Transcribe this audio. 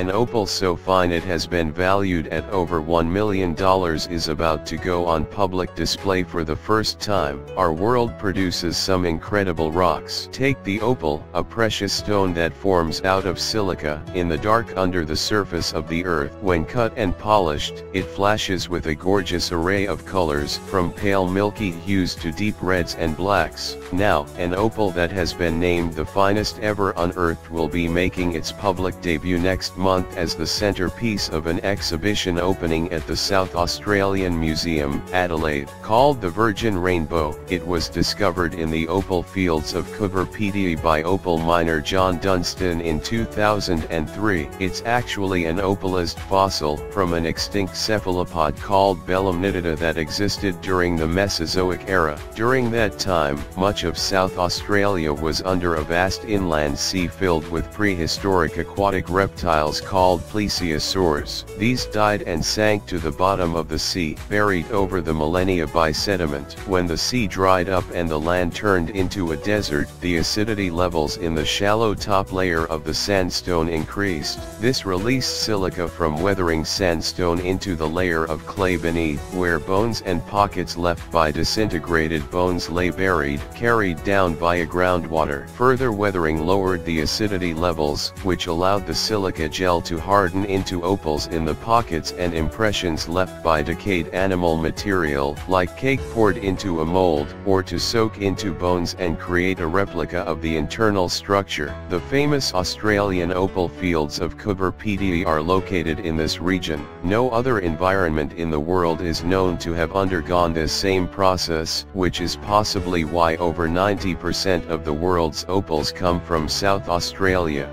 An opal so fine it has been valued at over $1 million is about to go on public display for the first time. Our world produces some incredible rocks. Take the opal, a precious stone that forms out of silica in the dark under the surface of the earth. When cut and polished, it flashes with a gorgeous array of colors from pale milky hues to deep reds and blacks. Now, an opal that has been named the finest ever unearthed will be making its public debut next month as the centerpiece of an exhibition opening at the South Australian Museum, Adelaide. Called the Virgin Rainbow, it was discovered in the opal fields of Coober Pedy by opal miner John Dunstan in 2003. It's actually an opalized fossil from an extinct cephalopod called Belemnitida that existed during the Mesozoic era. During that time, much of South Australia was under a vast inland sea filled with prehistoric aquatic reptiles called plesiosaurs. These died and sank to the bottom of the sea, buried over the millennia by sediment. When the sea dried up and the land turned into a desert, the acidity levels in the shallow top layer of the sandstone increased. This released silica from weathering sandstone into the layer of clay beneath, where bones and pockets left by disintegrated bones lay buried, carried down via groundwater. Further weathering lowered the acidity levels, which allowed the silica gel to harden into opals in the pockets and impressions left by decayed animal material, like cake poured into a mold, or to soak into bones and create a replica of the internal structure. The famous Australian opal fields of Coober Pedy are located in this region. No other environment in the world is known to have undergone this same process, which is possibly why over 90% of the world's opals come from South Australia.